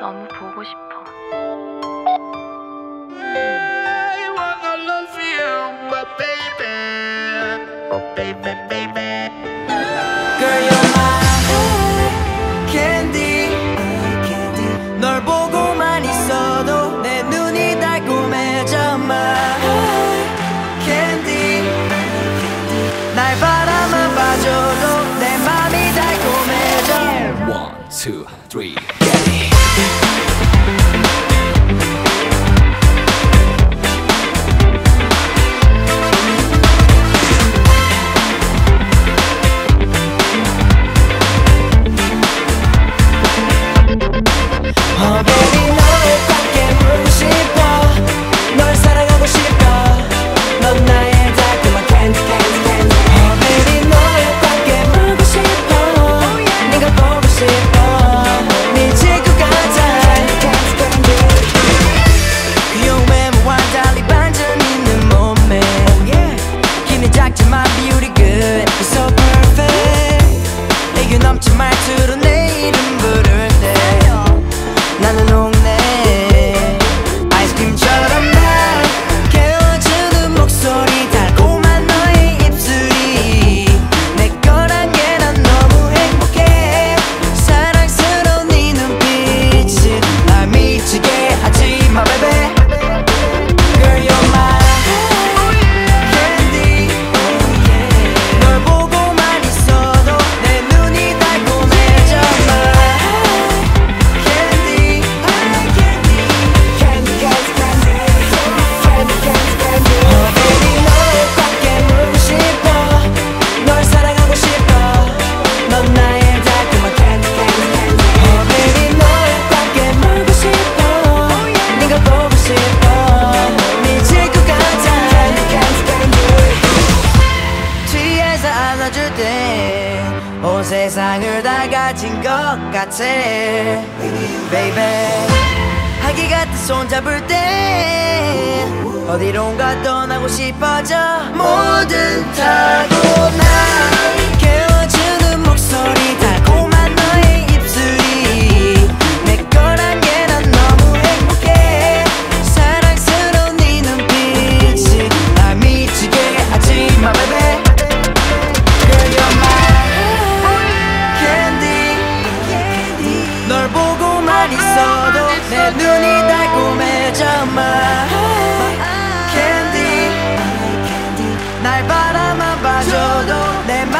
너무 보고 싶어. 널 보고만 있어도 내 눈이 달콤해져 마. 캔디 날 바라만 봐줘도 내 맘이 달콤해져. One, two, three, get it. Thank you. 땐온 어, 세상을 다 가진 것 같아. Baby 하기 같은 손잡을 때 어디론가 떠나고 싶어져. 모든 타고 내 눈이 달콤해져 my candy. 날 바라만 봐줘도 내맘